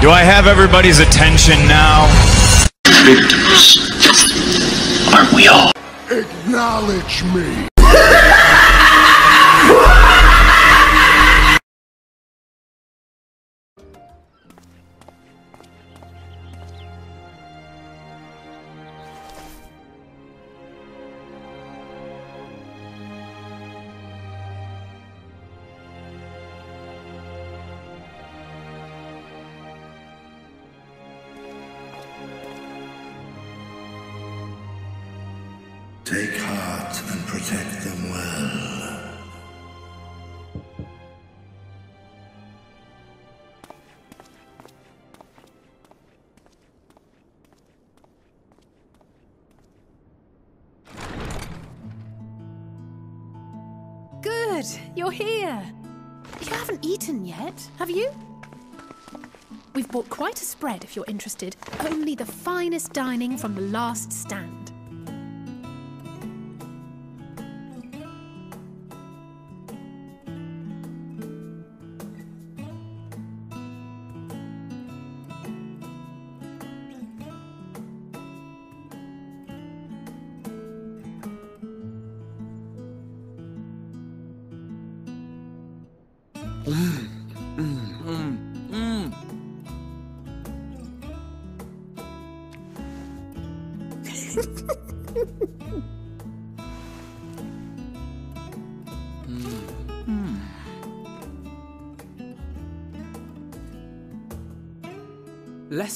Do I have everybody's attention now? Victims. Aren't we all? Acknowledge me. Good, you're here. You haven't eaten yet, have you? We've bought quite a spread if you're interested. Only the finest dining from the last stand.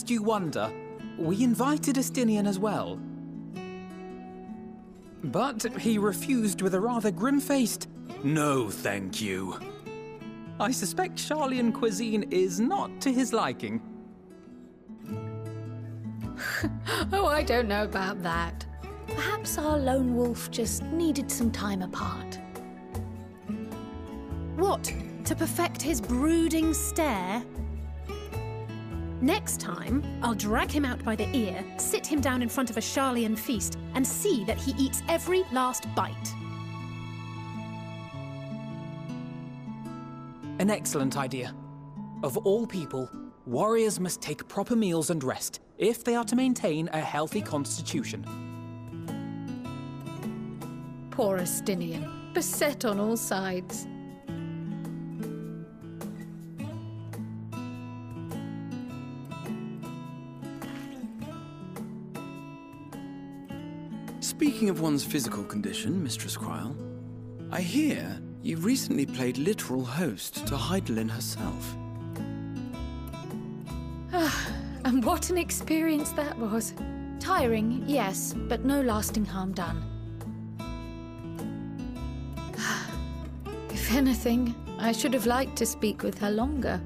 Lest you wonder, we invited Estinian as well. But he refused with a rather grim-faced, no thank you. I suspect Sharlayan cuisine is not to his liking. Oh, I don't know about that. Perhaps our lone wolf just needed some time apart. What? To perfect his brooding stare? Next time, I'll drag him out by the ear, sit him down in front of a Sharlayan feast, and see that he eats every last bite. An excellent idea. Of all people, warriors must take proper meals and rest if they are to maintain a healthy constitution. Poor Estinian, beset on all sides. Speaking of one's physical condition, Mistress Krile, I hear you recently played literal host to Hydaelyn herself. Ah, and what an experience that was. Tiring, yes, but no lasting harm done. Ah, if anything, I should have liked to speak with her longer.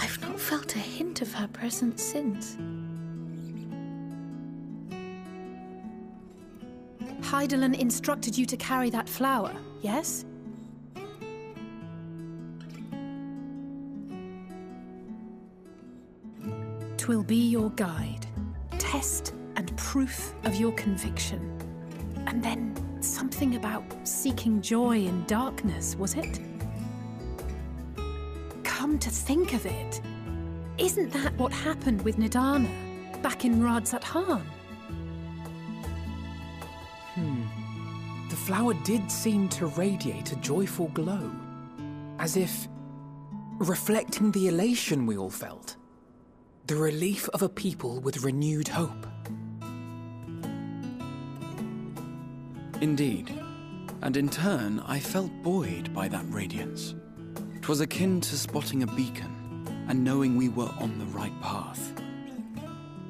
I've not felt a hint of her presence since. Hydaelyn instructed you to carry that flower, yes? Twill be your guide, test and proof of your conviction. And then something about seeking joy in darkness, was it? Come to think of it, isn't that what happened with Nidana back in Radz-at-Han? Flower did seem to radiate a joyful glow, as if reflecting the elation we all felt, the relief of a people with renewed hope. Indeed. And in turn, I felt buoyed by that radiance. 'Twas akin to spotting a beacon and knowing we were on the right path.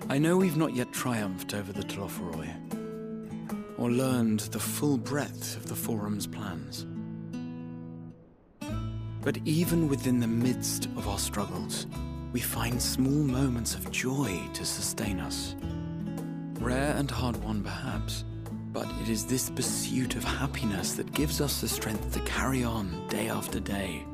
I know we've not yet triumphed over the Telophoroi, or learned the full breadth of the Forum's plans. But even within the midst of our struggles, we find small moments of joy to sustain us. Rare and hard won, perhaps, but it is this pursuit of happiness that gives us the strength to carry on day after day.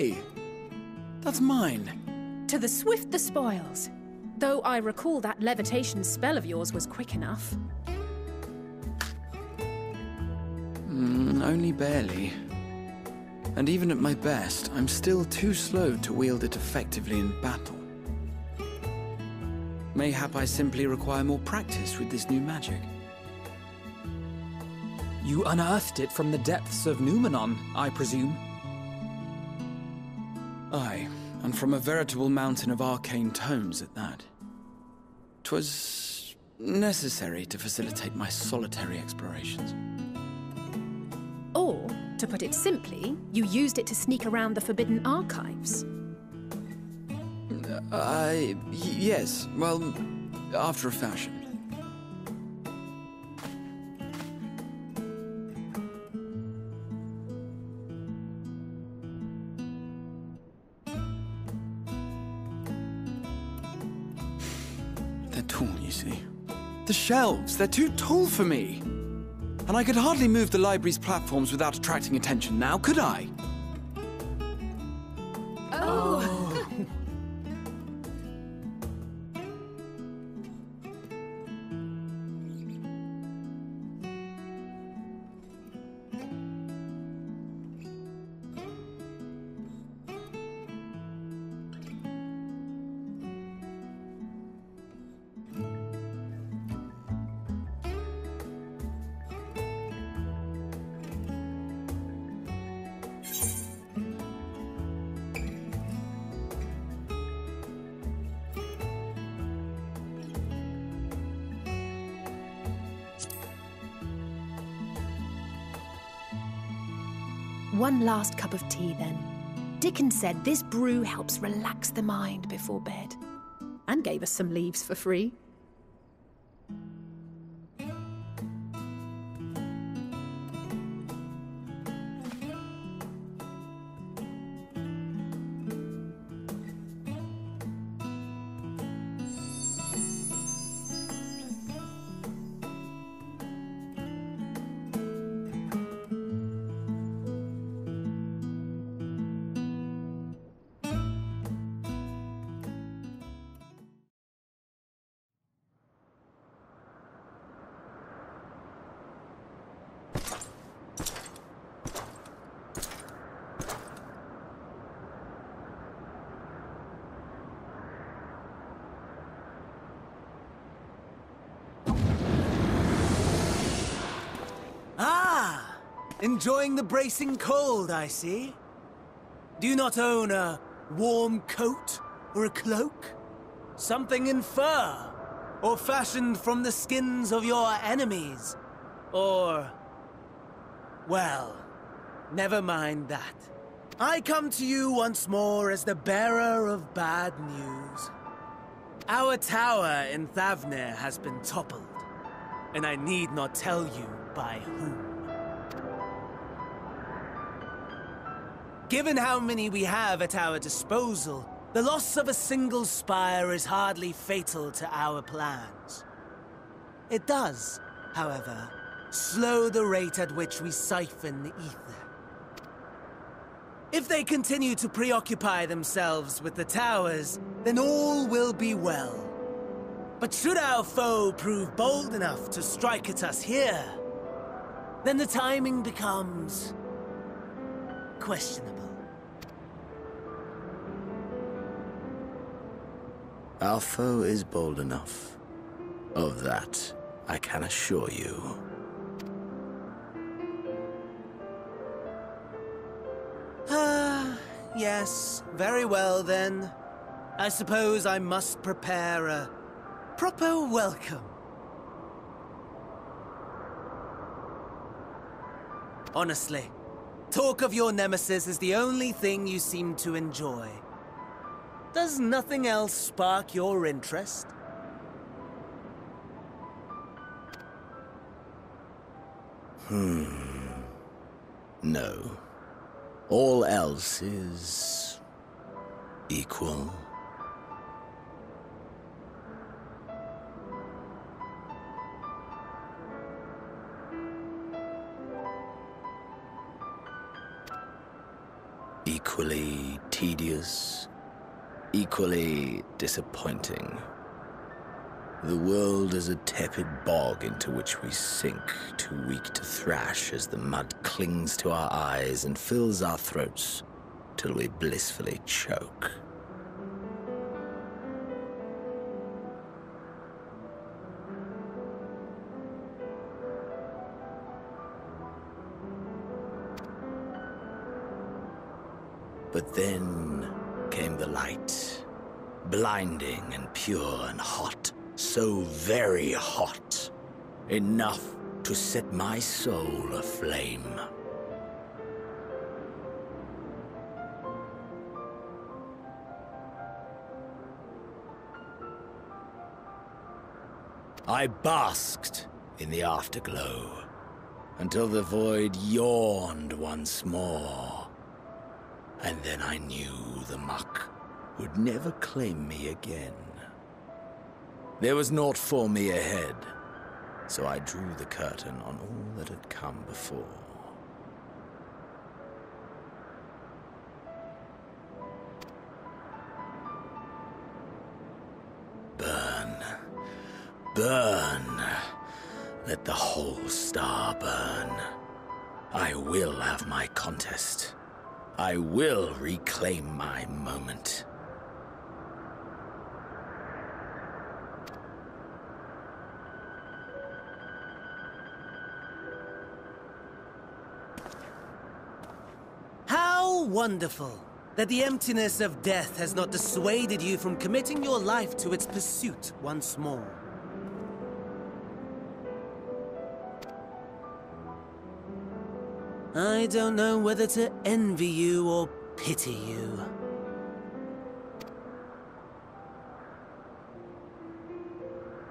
Hey, that's mine. To the swift the spoils. Though I recall that levitation spell of yours was quick enough. Mm, only barely. And even at my best, I'm still too slow to wield it effectively in battle. Mayhap I simply require more practice with this new magic. You unearthed it from the depths of Noumenon, I presume? Aye, and from a veritable mountain of arcane tomes at that. 'Twas necessary to facilitate my solitary explorations. Or, to put it simply, you used it to sneak around the Forbidden Archives. Uh, I. yes, well, after a fashion. Shelves, they're too tall for me. And I could hardly move the library's platforms without attracting attention now, could I? One last cup of tea, then. Dickens said this brew helps relax the mind before bed. And gave us some leaves for free. Enjoying the bracing cold, I see. Do you not own a warm coat or a cloak? Something in fur? Or fashioned from the skins of your enemies? Or... Well, never mind that. I come to you once more as the bearer of bad news. Our tower in Thavnir has been toppled, and I need not tell you by whom. Given how many we have at our disposal, the loss of a single spire is hardly fatal to our plans. It does, however, slow the rate at which we siphon the ether. If they continue to preoccupy themselves with the towers, then all will be well. But should our foe prove bold enough to strike at us here, then the timing becomes questionable. Our foe is bold enough. Of that, I can assure you. Ah, yes, very well then. I suppose I must prepare a proper welcome. Honestly, talk of your nemesis is the only thing you seem to enjoy. Does nothing else spark your interest? Hmm. No. All else is... equal. Equally tedious, equally disappointing. The world is a tepid bog into which we sink, too weak to thrash as the mud clings to our eyes and fills our throats till we blissfully choke. Then came the light, blinding and pure and hot, so very hot, enough to set my soul aflame. I basked in the afterglow until the void yawned once more. And then I knew the muck would never claim me again. There was naught for me ahead, so I drew the curtain on all that had come before. Burn. Burn. Let the whole star burn. I will have my contest. I will reclaim my moment. How wonderful that the emptiness of death has not dissuaded you from committing your life to its pursuit once more. I don't know whether to envy you or pity you.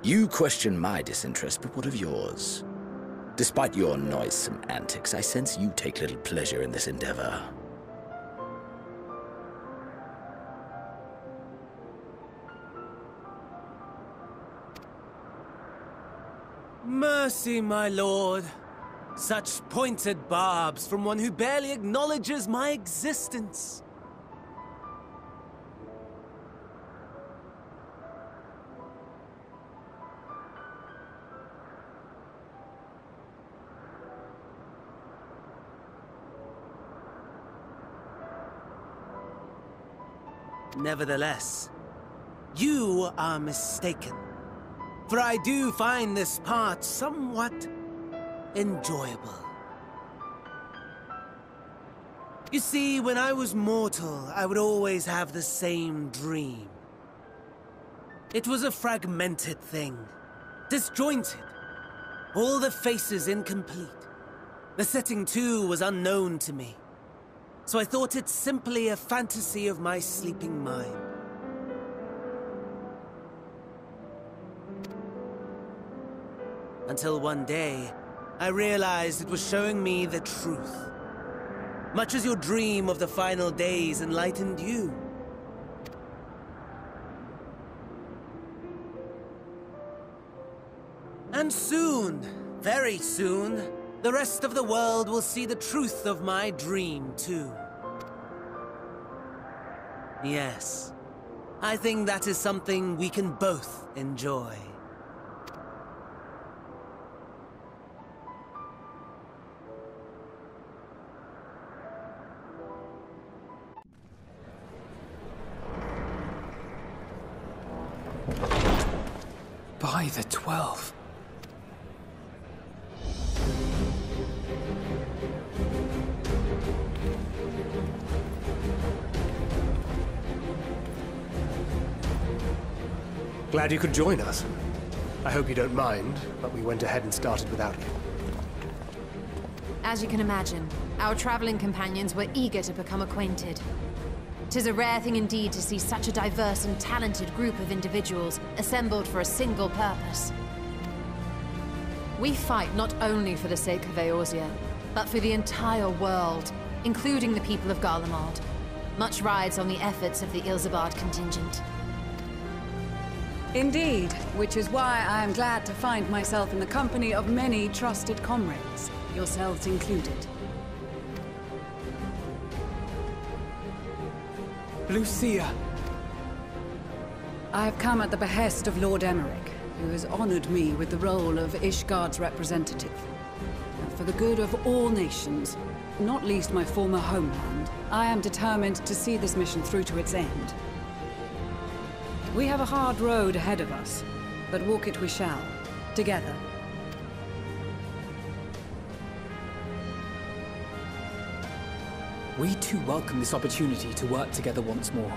You question my disinterest, but what of yours? Despite your noisome antics, I sense you take little pleasure in this endeavor. Mercy, my lord. Such pointed barbs from one who barely acknowledges my existence. Nevertheless, you are mistaken. For I do find this part somewhat enjoyable. You see, when I was mortal, I would always have the same dream. It was a fragmented thing, disjointed, all the faces incomplete. The setting, too, was unknown to me. So I thought it simply a fantasy of my sleeping mind. Until one day, I realized it was showing me the truth. Much as your dream of the final days enlightened you. And soon, very soon, the rest of the world will see the truth of my dream, too. Yes, I think that is something we can both enjoy. By the Twelve. Glad you could join us. I hope you don't mind, but we went ahead and started without you. As you can imagine, our traveling companions were eager to become acquainted. Tis a rare thing indeed to see such a diverse and talented group of individuals assembled for a single purpose. We fight not only for the sake of Eorzea, but for the entire world, including the people of Garlemald. Much rides on the efforts of the Ilsabard contingent. Indeed, which is why I am glad to find myself in the company of many trusted comrades, yourselves included. Lucia! I have come at the behest of Lord Aymeric, who has honored me with the role of Ishgard's representative. For the good of all nations, not least my former homeland, I am determined to see this mission through to its end. We have a hard road ahead of us, but walk it we shall, together. We too welcome this opportunity to work together once more.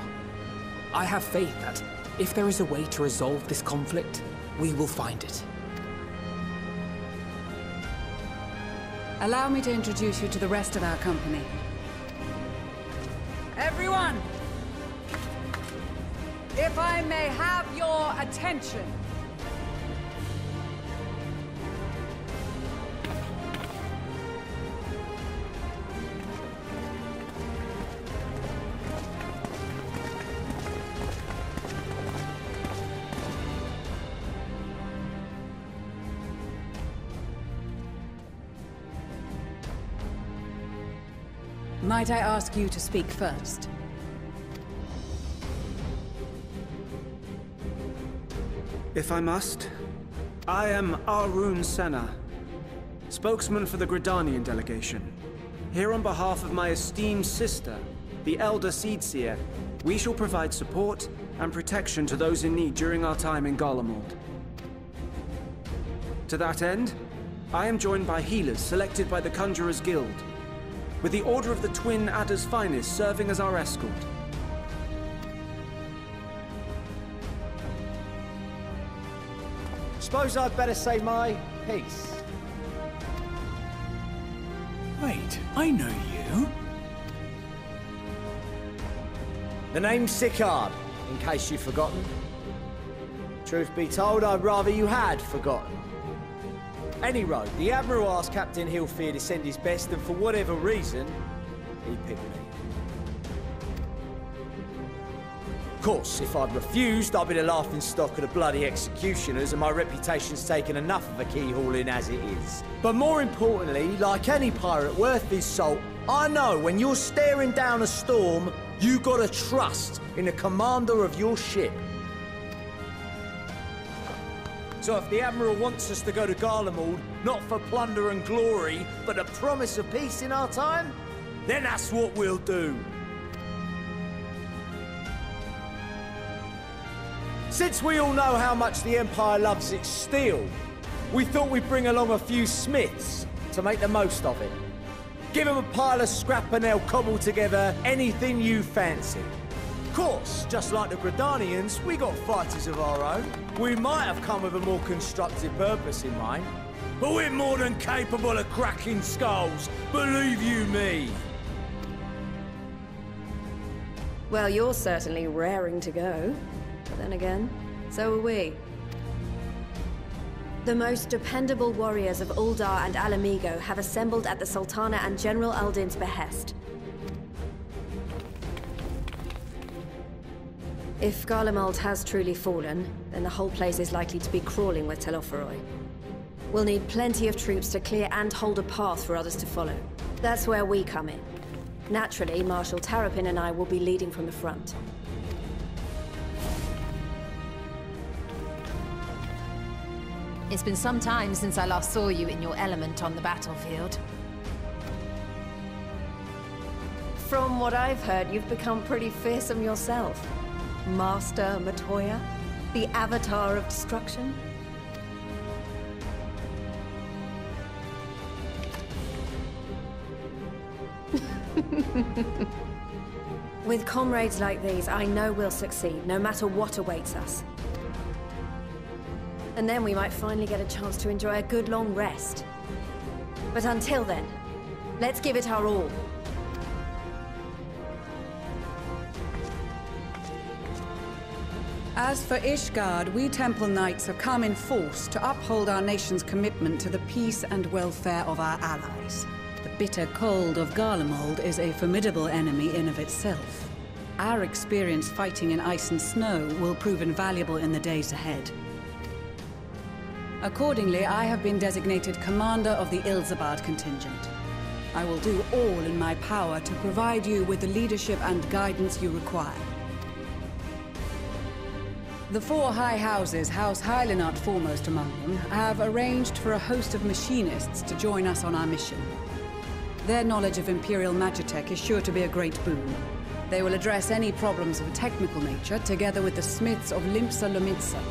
I have faith that, if there is a way to resolve this conflict, we will find it. Allow me to introduce you to the rest of our company. Everyone! If I may have your attention. Might I ask you to speak first? If I must, I am A-Ruhn-Senna, spokesman for the Gridanian delegation. Here on behalf of my esteemed sister, the Elder Seedseer, we shall provide support and protection to those in need during our time in Garlemald. To that end, I am joined by healers selected by the Conjurers Guild, with the Order of the Twin Adder's Finest serving as our escort. Suppose I'd better say my piece. Wait, I know you. The name's Sicard, in case you've forgotten. Truth be told, I'd rather you had forgotten. Any road, the Admiral asked Captain Hillfear to send his best, and for whatever reason, he picked me. Of course, if I'd refused, I'd be the laughing stock of the bloody executioners, and my reputation's taken enough of a keyhauling as it is. But more importantly, like any pirate worth his salt, I know when you're staring down a storm, you gotta trust in the commander of your ship. So if the Admiral wants us to go to Garlemald, not for plunder and glory, but a promise of peace in our time, then that's what we'll do. Since we all know how much the Empire loves its steel, we thought we'd bring along a few smiths to make the most of it. Give them a pile of scrap and they'll cobble together anything you fancy. Of course, just like the Gridanians, we got fighters of our own. We might have come with a more constructive purpose in mind, but we're more than capable of cracking skulls, believe you me. Well, you're certainly raring to go. But then again, so are we. The most dependable warriors of Ul'dah and Ala Mhigo have assembled at the Sultana and General Aldynn's behest. If Garlemald has truly fallen, then the whole place is likely to be crawling with Telophoroi. We'll need plenty of troops to clear and hold a path for others to follow. That's where we come in. Naturally, Marshal Tarupin and I will be leading from the front. It's been some time since I last saw you in your element on the battlefield. From what I've heard, you've become pretty fearsome yourself. Master Matoya? The Avatar of Destruction? With comrades like these, I know we'll succeed, no matter what awaits us. And then we might finally get a chance to enjoy a good long rest. But until then, let's give it our all. As for Ishgard, we Temple Knights have come in force to uphold our nation's commitment to the peace and welfare of our allies. The bitter cold of Garlemald is a formidable enemy in of itself. Our experience fighting in ice and snow will prove invaluable in the days ahead. Accordingly, I have been designated commander of the Ilsabard contingent. I will do all in my power to provide you with the leadership and guidance you require. The four high houses, House Haillenarte foremost among them, have arranged for a host of machinists to join us on our mission. Their knowledge of Imperial Magitech is sure to be a great boon. They will address any problems of a technical nature together with the smiths of Limsa Lominsa.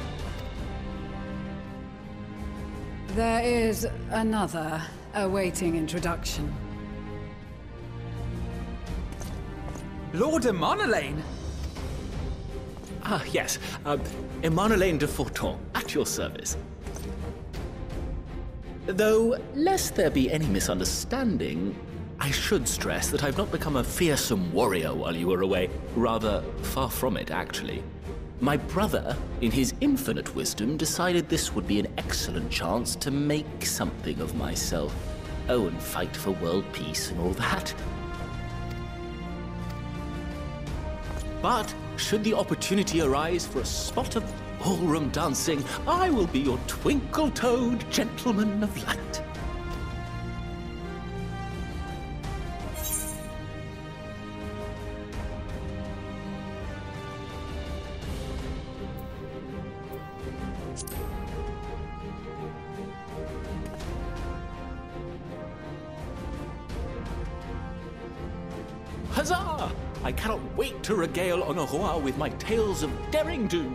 There is another awaiting introduction. Lord Emmanellain? Ah, yes. Uh, de Fortemps, at your service. Though, lest there be any misunderstanding, I should stress that I've not become a fearsome warrior while you were away. Rather, far from it, actually. My brother, in his infinite wisdom, decided this would be an excellent chance to make something of myself. Oh, and fight for world peace and all that. But should the opportunity arise for a spot of ballroom dancing, I will be your twinkle-toed gentleman of light. Wait to regale Honoroit with my tales of daring do.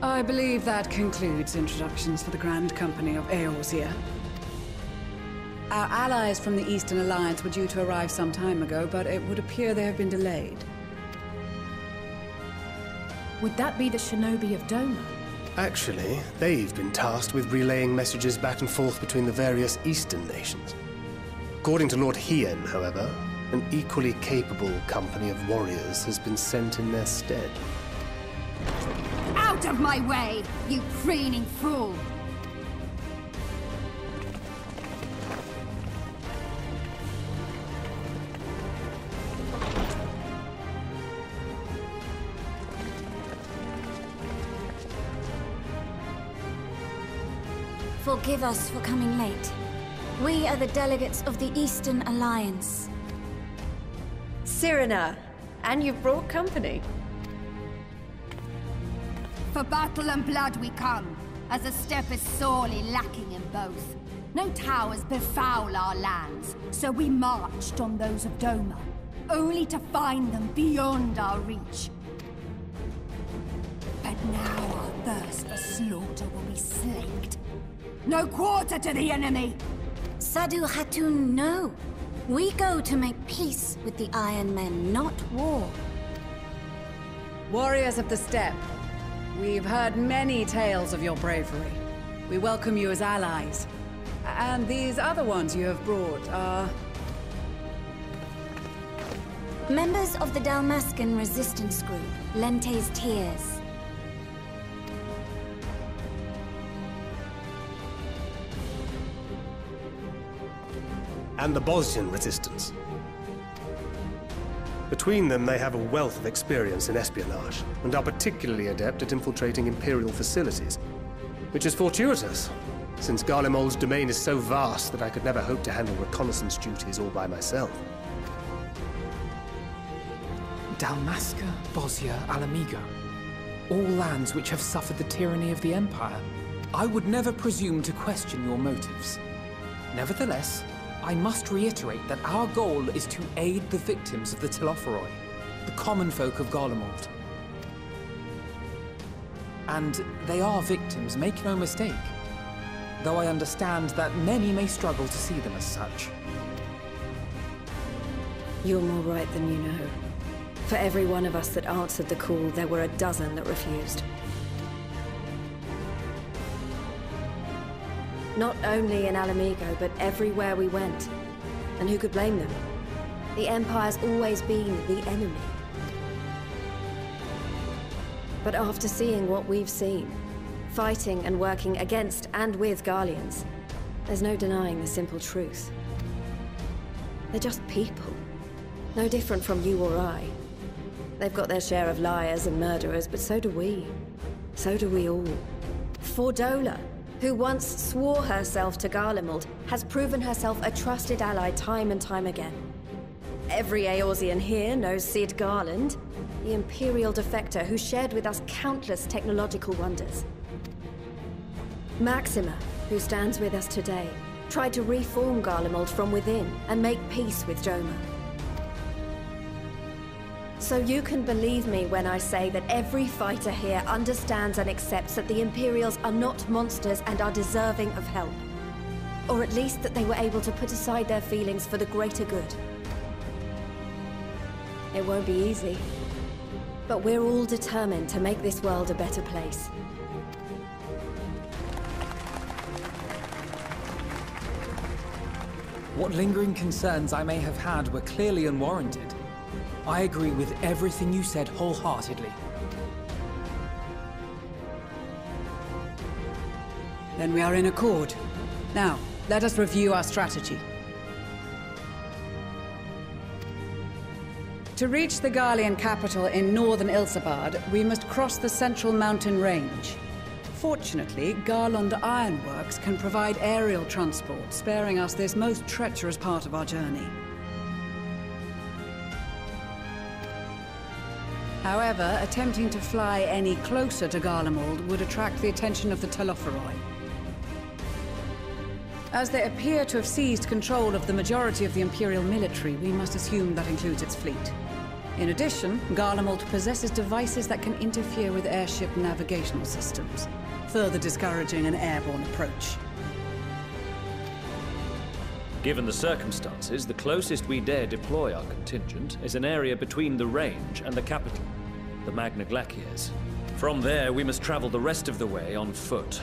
I believe that concludes introductions for the Grand Company of Eorzea. Our allies from the Eastern Alliance were due to arrive some time ago, but it would appear they have been delayed. Would that be the shinobi of Doma? Actually, they've been tasked with relaying messages back and forth between the various Eastern nations. According to Lord Hien, however, an equally capable company of warriors has been sent in their stead. Out of my way, you preening fool! Forgive us for coming late. We are the delegates of the Eastern Alliance. Cirina, and you've brought company. For battle and blood we come, as a step is sorely lacking in both. No towers befoul our lands, so we marched on those of Doma, only to find them beyond our reach. But now our thirst for slaughter will be slaked. No quarter to the enemy! Sadu Khatun, no. We go to make peace with the Iron Men, not war. Warriors of the Steppe, we've heard many tales of your bravery. We welcome you as allies. And these other ones you have brought are... Members of the Dalmascan resistance group, Lente's Tears. And the Bozjan resistance. Between them, they have a wealth of experience in espionage, and are particularly adept at infiltrating Imperial facilities. Which is fortuitous, since Garlemald's domain is so vast that I could never hope to handle reconnaissance duties all by myself. Dalmasca, Bozja, Ala-Mhigo. All lands which have suffered the tyranny of the Empire. I would never presume to question your motives. Nevertheless, I must reiterate that our goal is to aid the victims of the Telophoroi, the common folk of Garlemald. And they are victims, make no mistake. Though I understand that many may struggle to see them as such. You're more right than you know. For every one of us that answered the call, there were a dozen that refused. Not only in Ala-Mhigo, but everywhere we went. And who could blame them? The Empire's always been the enemy. But after seeing what we've seen, fighting and working against and with Garleans, there's no denying the simple truth. They're just people. No different from you or I. They've got their share of liars and murderers, but so do we. So do we all. Fordola, who once swore herself to Garlemald, has proven herself a trusted ally time and time again. Every Eorzean here knows Cid Garlond, the Imperial defector who shared with us countless technological wonders. Maxima, who stands with us today, tried to reform Garlemald from within and make peace with Doma. So you can believe me when I say that every fighter here understands and accepts that the Imperials are not monsters and are deserving of help. Or at least that they were able to put aside their feelings for the greater good. It won't be easy. But we're all determined to make this world a better place. What lingering concerns I may have had were clearly unwarranted. I agree with everything you said wholeheartedly. Then we are in accord. Now, let us review our strategy. To reach the Garlean capital in northern Ilsabard, we must cross the central mountain range. Fortunately, Garlond Ironworks can provide aerial transport, sparing us this most treacherous part of our journey. However, attempting to fly any closer to Garlemald would attract the attention of the Telophoroi. As they appear to have seized control of the majority of the Imperial military, we must assume that includes its fleet. In addition, Garlemald possesses devices that can interfere with airship navigational systems further discouraging an airborne approach. Given the circumstances, the closest we dare deploy our contingent is an area between the range and the capital, the Magna Glacies. From there, we must travel the rest of the way on foot.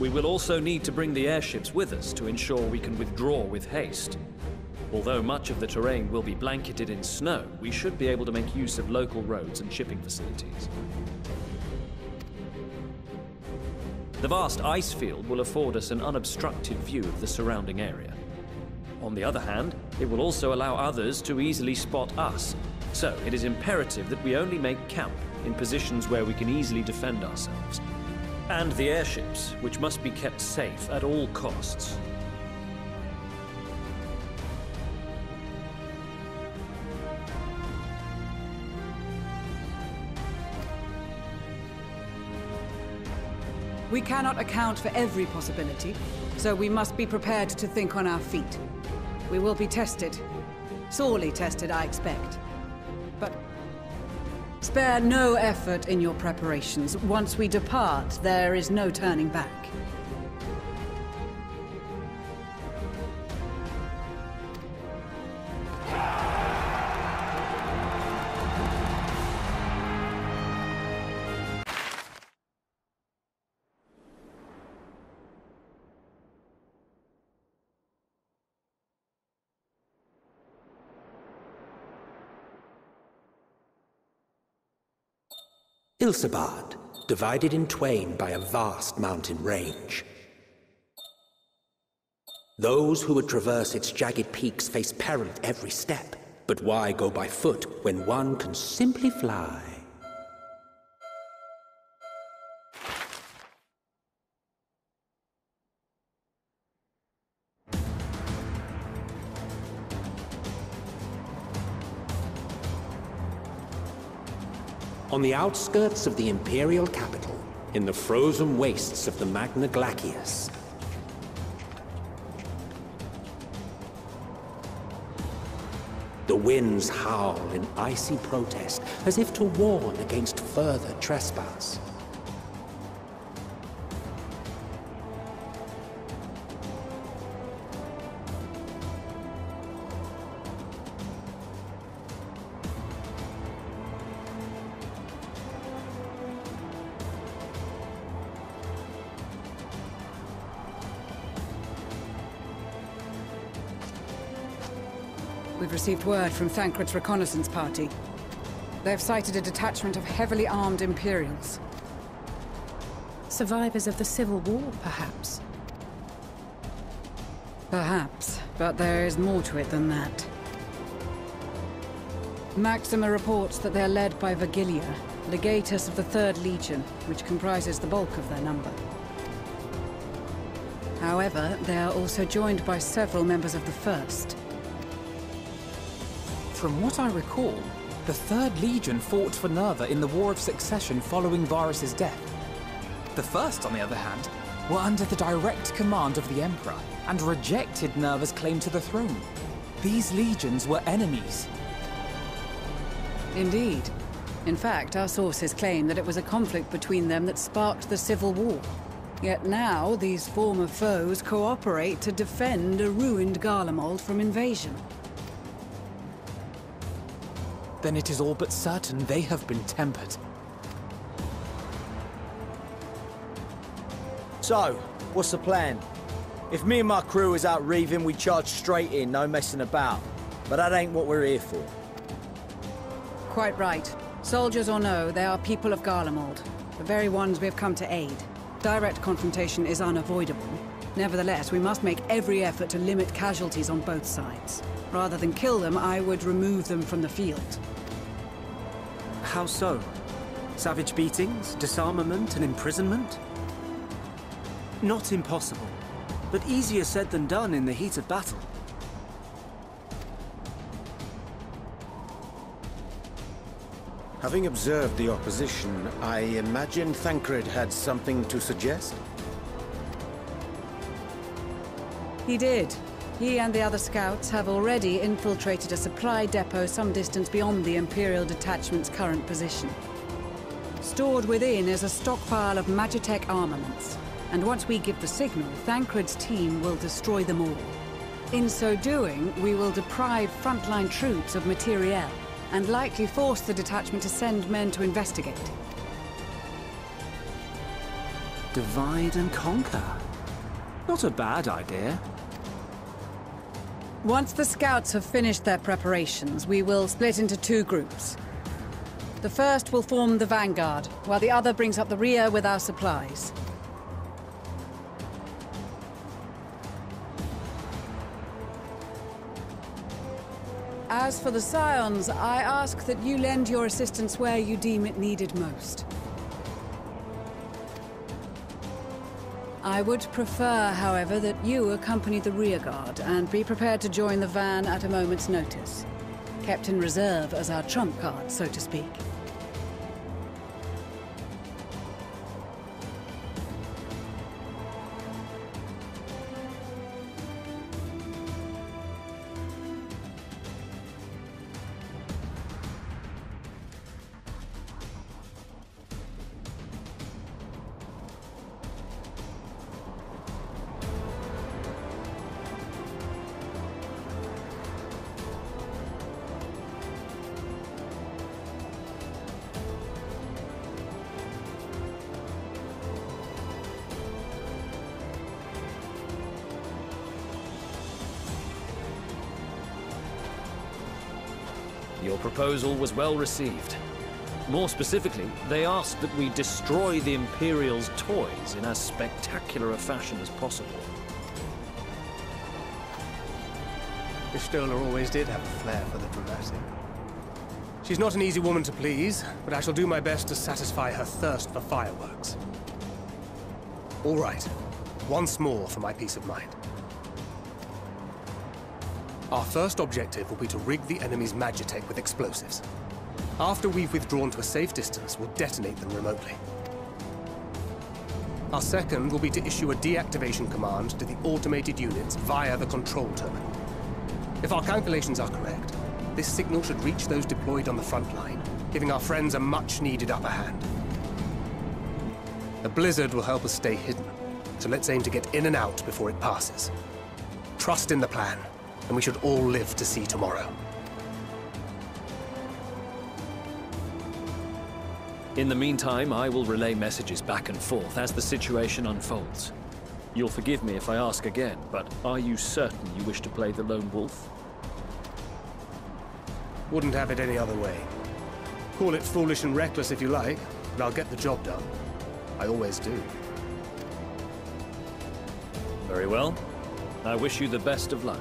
We will also need to bring the airships with us to ensure we can withdraw with haste. Although much of the terrain will be blanketed in snow, we should be able to make use of local roads and shipping facilities. The vast ice field will afford us an unobstructed view of the surrounding area. On the other hand, it will also allow others to easily spot us, so it is imperative that we only make camp in positions where we can easily defend ourselves. And the airships, which must be kept safe at all costs. We cannot account for every possibility, so we must be prepared to think on our feet. We will be tested. Sorely tested, I expect. Spare no effort in your preparations. Once we depart, there is no turning back. Ilsabard, divided in twain by a vast mountain range. Those who would traverse its jagged peaks face peril at every step. But why go by foot when one can simply fly? On the outskirts of the Imperial capital, in the frozen wastes of the Magna Glacies, The winds howl in icy protest, as if to warn against further trespass. Received word from Thancred's reconnaissance party. They have sighted a detachment of heavily armed Imperials. Survivors of the Civil War, perhaps? Perhaps, but there is more to it than that. Maxima reports that they are led by Vergilia, legatus of the Third Legion, which comprises the bulk of their number. However, they are also joined by several members of the First. From what I recall, The Third Legion fought for Nerva in the War of Succession following Varis's death. The First, on the other hand, were under the direct command of the Emperor and rejected Nerva's claim to the throne. These legions were enemies. Indeed. In fact, our sources claim that it was a conflict between them that sparked the Civil War. Yet now, these former foes cooperate to defend a ruined Garlemald from invasion. Then it is all but certain they have been tempered. So, what's the plan? If me and my crew is out reaving, we charge straight in, no messing about. But that ain't what we're here for. Quite right. Soldiers or no, they are people of Garlemald. The very ones we have come to aid. Direct confrontation is unavoidable. Nevertheless, we must make every effort to limit casualties on both sides. Rather than kill them, I would remove them from the field. How so? Savage beatings, disarmament, and imprisonment? Not impossible, but easier said than done in the heat of battle. Having observed the opposition, I imagine Thancred had something to suggest? He did. He and the other scouts have already infiltrated a supply depot some distance beyond the Imperial Detachment's current position. Stored within is a stockpile of Magitech armaments, and once we give the signal, Thancred's team will destroy them all. In so doing, we will deprive frontline troops of materiel, and likely force the detachment to send men to investigate. Divide and conquer. Not a bad idea. Once the scouts have finished their preparations, we will split into two groups. The first will form the vanguard, while the other brings up the rear with our supplies. As for the Scions, I ask that you lend your assistance where you deem it needed most. I would prefer, however, that you accompany the rearguard and be prepared to join the van at a moment's notice. Kept in reserve as our trump card, so to speak. Your proposal was well received. More specifically, they asked that we destroy the Imperial's toys in as spectacular a fashion as possible. Y'shtola always did have a flair for the dramatic. She's not an easy woman to please, but I shall do my best to satisfy her thirst for fireworks. All right. Once more for my peace of mind. Our first objective will be to rig the enemy's Magitech with explosives. After we've withdrawn to a safe distance, we'll detonate them remotely. Our second will be to issue a deactivation command to the automated units via the control terminal. If our calculations are correct, this signal should reach those deployed on the front line, giving our friends a much-needed upper hand. The blizzard will help us stay hidden, so let's aim to get in and out before it passes. Trust in the plan, and we should all live to see tomorrow. In the meantime, I will relay messages back and forth as the situation unfolds. You'll forgive me if I ask again, but are you certain you wish to play the lone wolf? Wouldn't have it any other way. Call it foolish and reckless if you like, but I'll get the job done. I always do. Very well. I wish you the best of luck.